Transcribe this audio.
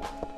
you